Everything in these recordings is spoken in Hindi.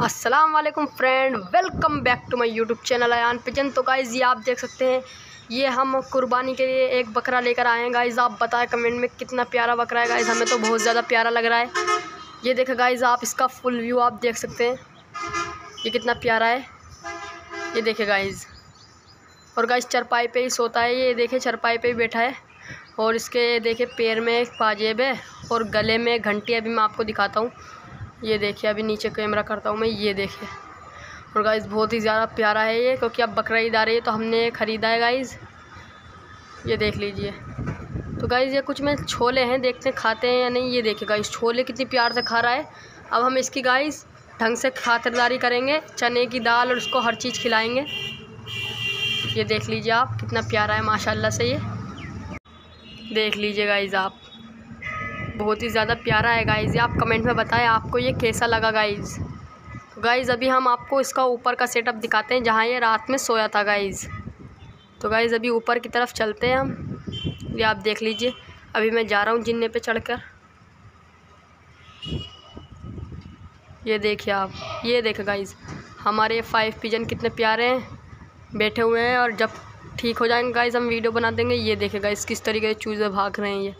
अस्सलाम वालेकुम friend, welcome back to my YouTube channel Ayaan pigeon. तो गाइज़ ये आप देख सकते हैं, ये हम कुर्बानी के लिए एक बकरा लेकर आए हैं। गाइज़ आप बताएँ कमेंट में कितना प्यारा बकरा है। गाइज़ हमें तो बहुत ज़्यादा प्यारा लग रहा है। ये देखें गाइज़ आप इसका फुल व्यू आप देख सकते हैं। ये कितना प्यारा है। ये देखे गाइज़ और गाइज़ चरपाई पे ही सोता है। ये देखे, चरपाई पे ही बैठा है। और इसके देखे पैर में एक पाजेब है, और गले में घंटी अभी मैं आपको दिखाता हूँ। ये देखिए, अभी नीचे कैमरा करता हूँ मैं, ये देखिए। और गाइज़ बहुत ही ज़्यादा प्यारा है ये, क्योंकि अब बकरा ईद आ रही है तो हमने ख़रीदा है गाइज़ ये देख लीजिए। तो गाइज़ ये कुछ में छोले हैं, देखते हैं खाते हैं या नहीं। ये देखिए गाइज़ छोले कितनी प्यार से खा रहा है। अब हम इसकी गाइज़ ढंग से खातिरदारी करेंगे, चने की दाल और उसको हर चीज़ खिलाएँगे। ये देख लीजिए आप, कितना प्यारा है, माशाल्लाह से ये। देख लीजिए गाइज़ आप। बहुत ही ज़्यादा प्यारा है गाइज़ आप कमेंट में बताएँ, आपको ये कैसा लगा गाइज़ तो गाइज़ अभी हम आपको इसका ऊपर का सेटअप दिखाते हैं, जहाँ ये रात में सोया था गाइज़ तो गाइज़ अभी ऊपर की तरफ़ चलते हैं हम. ये आप देख लीजिए, अभी मैं जा रहा हूँ जिन्ने पे चढ़कर. ये देखिए आप, ये देखे गाइज़ हमारे फाइव पिजन कितने प्यारे हैं. बैठे हुए हैं और जब ठीक हो जाएँगे गाइज़ हम वीडियो बना देंगे. ये देखे गाइज़ किस तरीके से चूज़े भाग रहे हैं ये.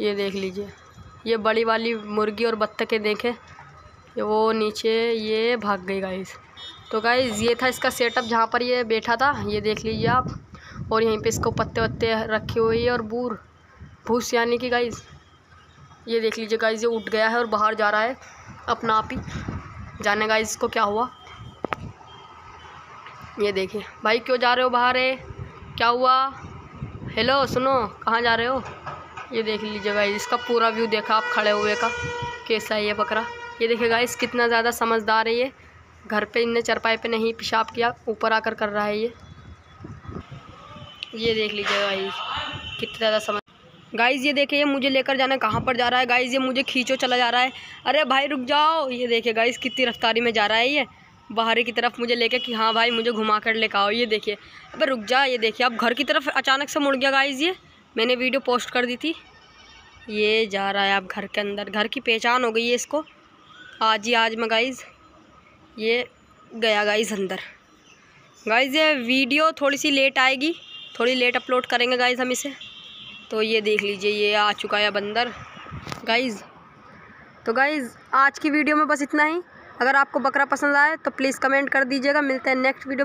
ये देख लीजिए। ये बड़ी वाली मुर्गी और बत्तखें देखें। वो नीचे, ये भाग गई गाइस तो गाइस ये था इसका सेटअप जहाँ पर ये बैठा था। ये देख लीजिए आप। और यहीं पे इसको पत्ते वत्ते रखे हुए है और बूर। भूस यानी कि गाइस ये देख लीजिए गाइस ये उठ गया है और बाहर जा रहा है अपना आप ही। जाने गाइस इसको क्या हुआ? ये देखिए। भाई, क्यों जा रहे हो बाहर? है क्या हुआ? हेलो सुनो, कहाँ जा रहे हो? ये देख लीजिए गाइस इसका पूरा व्यू देखा आप खड़े हुए का। कैसा है ये बकरा? ये देखिए गाइस कितना ज़्यादा समझदार है ये। घर पे इनने चरपाई पे नहीं पेशाब किया, ऊपर आकर कर रहा है ये। ये देख लीजिए गाइस कितना ज़्यादा समझ गाइस ये देखिए, ये मुझे लेकर जाना कहाँ पर जा रहा है? गाइस ये मुझे खींचो चला जा रहा है। अरे भाई, रुक जाओ। ये देखिए गाइस कितनी रफ्तारी में जा रहा है ये। बाहरी की तरफ़ मुझे लेके कि हाँ भाई, मुझे घुमा कर लेकर आओ। ये देखिए, अबे रुक जा। ये देखिए, अब घर की तरफ़ अचानक से मुड़ गया गाइस ये। मैंने वीडियो पोस्ट कर दी थी। ये जा रहा है आप घर के अंदर। घर की पहचान हो गई है इसको। आज ही आज में गाइज़ ये गया गाइज़ अंदर। गाइज़ ये वीडियो थोड़ी सी लेट आएगी। थोड़ी लेट अपलोड करेंगे गाइज़ हम इसे। तो ये देख लीजिए, ये आ चुका है बंदर गाइज़ तो गाइज़ आज की वीडियो में बस इतना ही। अगर आपको बकरा पसंद आए तो प्लीज़ कमेंट कर दीजिएगा। मिलते हैं नेक्स्ट वीडियो